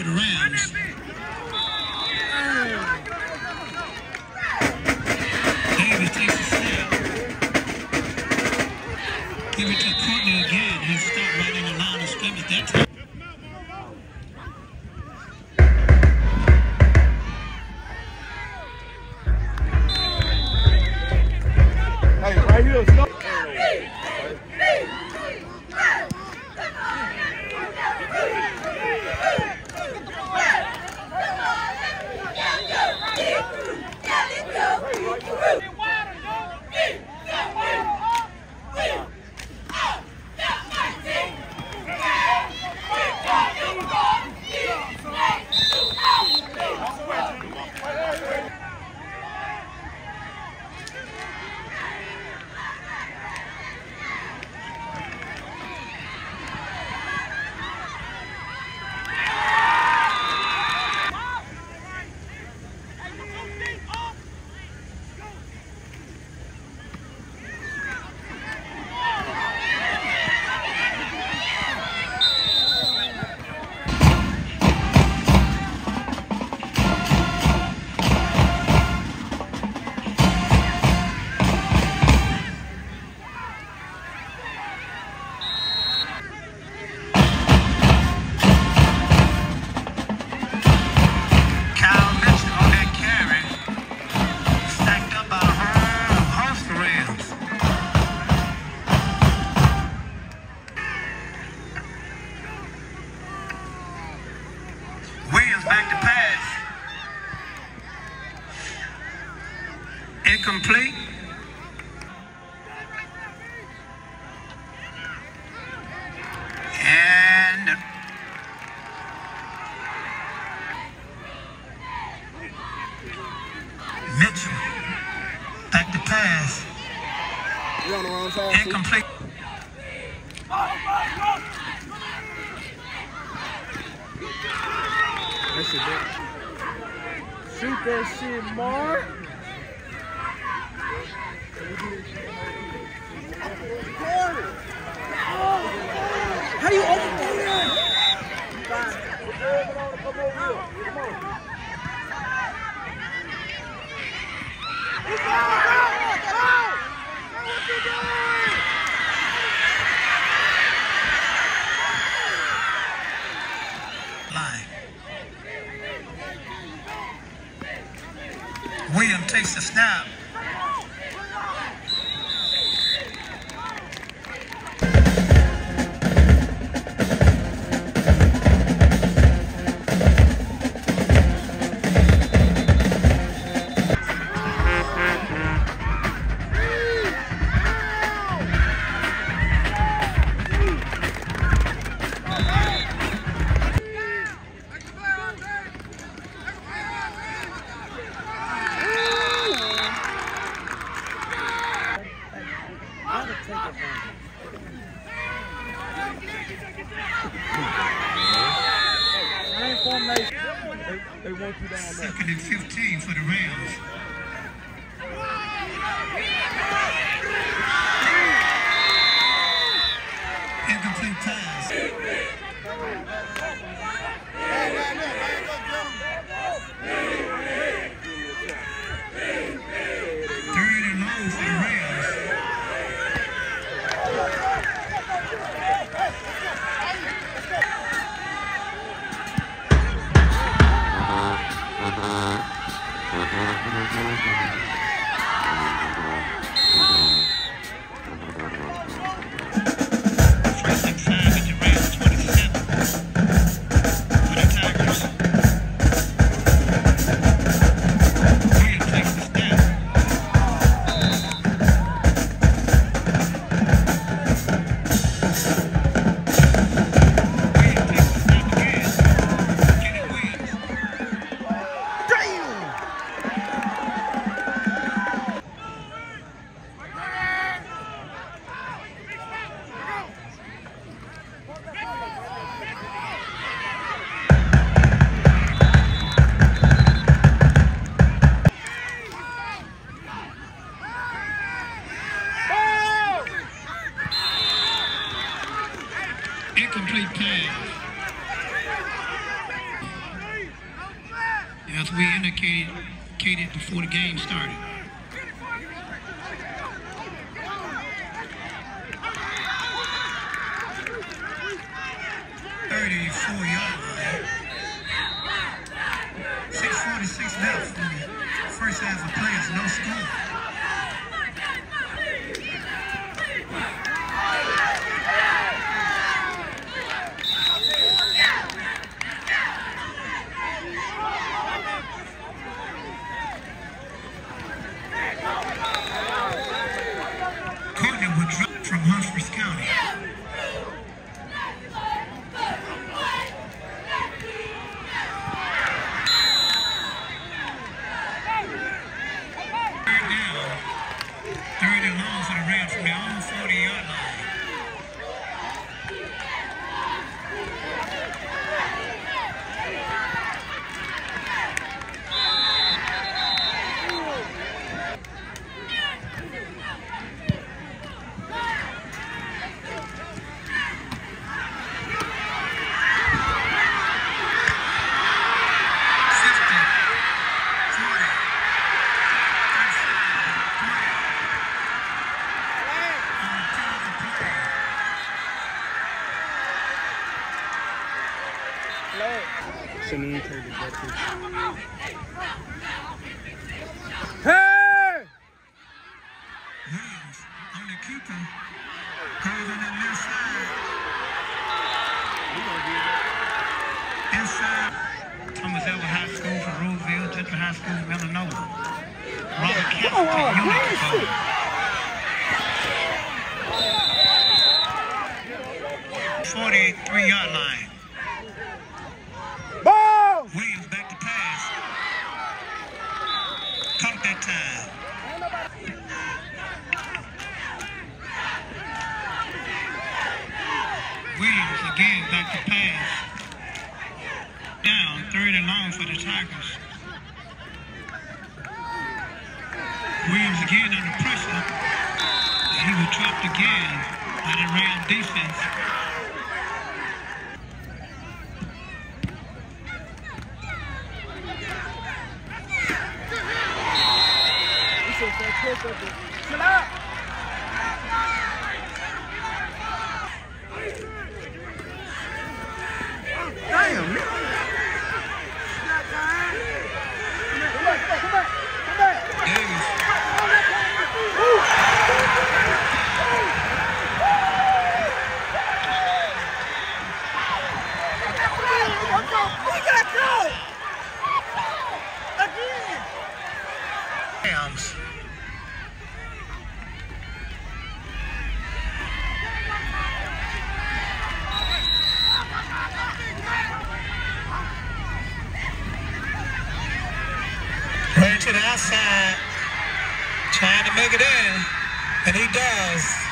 for the Davis takes a snap. Give it to Courtney again. He stopped running in the line of scrimmage that time. 43-yard line. Ball! Williams back to pass. Caught that time. Williams again back to pass. Down, third and long for the Tigers. Williams again under pressure. He was trapped again by the Rams defense. Damn, man. trying to make it in, and he does.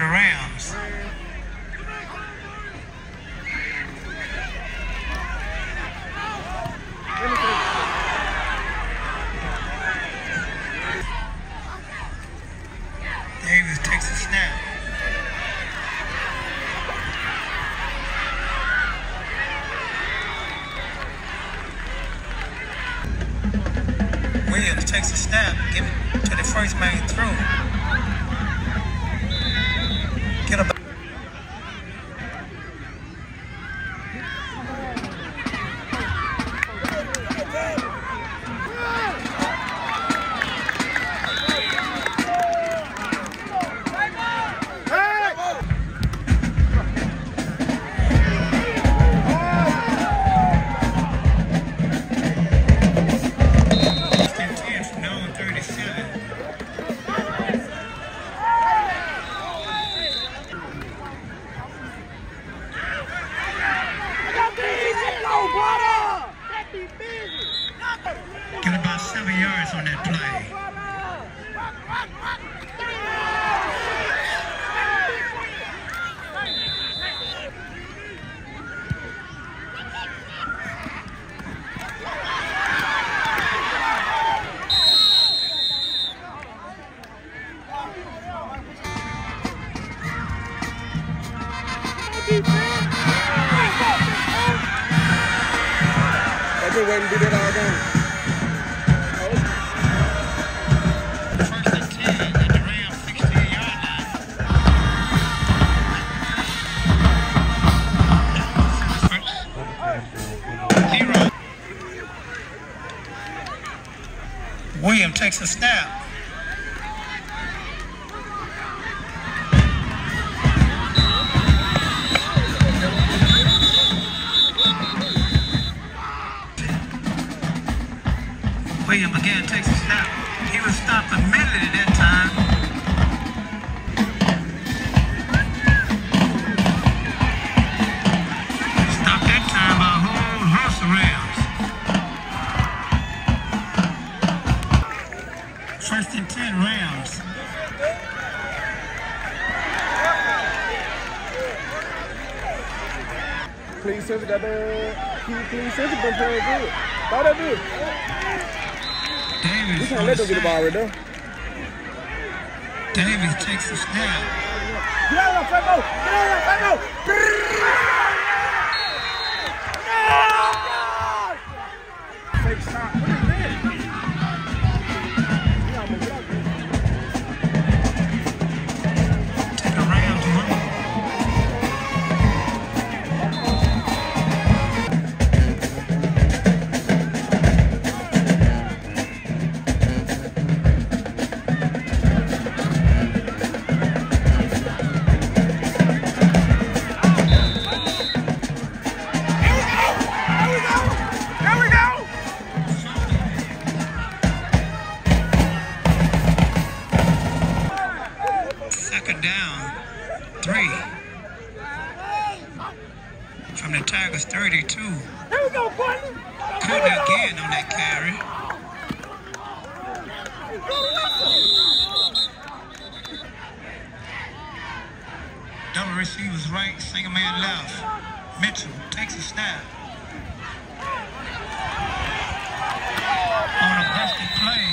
around. takes a snap. William again takes a snap. He was stopped immediately that time. Spencer's got that. He thinks Spencer's been playing good. That. Davis. We can't let them get the ball right there. Davis takes the snap. Get out of there, Franco! Get out of there, Franco! the Tigers 32. Here we go, Quentin. Courtney again on that carry. Double receivers right, single man left. Mitchell takes a snap. On a busted play.